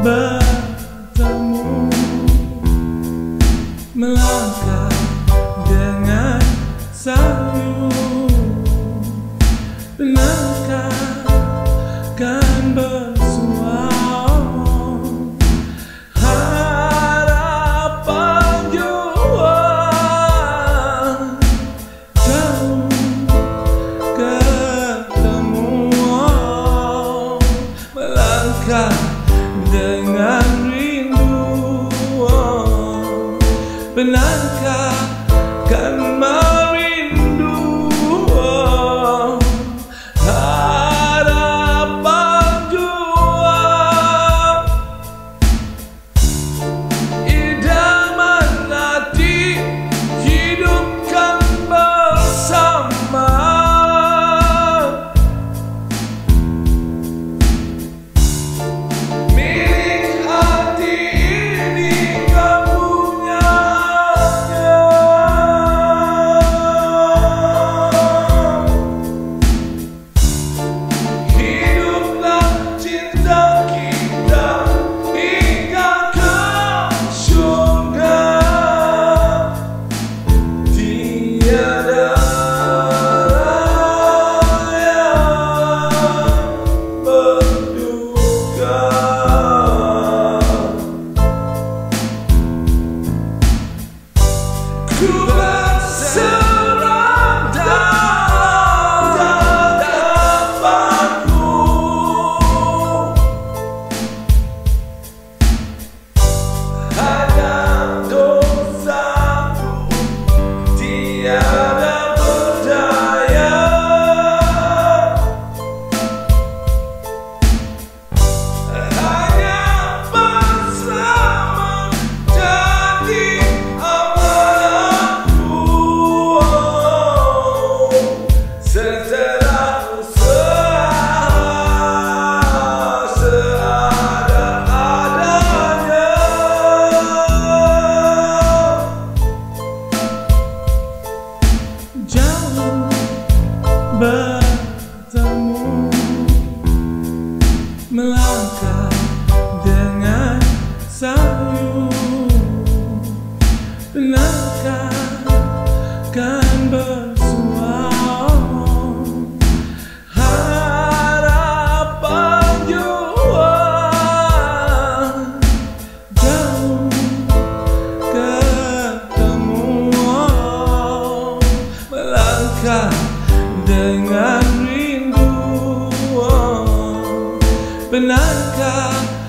bertemu. Melangkah dengan sayu benarkah kan bersua. Harapan jua jauh ketemu. Melangkah dengan rindu. Oh, bertemu melangkah dengan sahur Banana.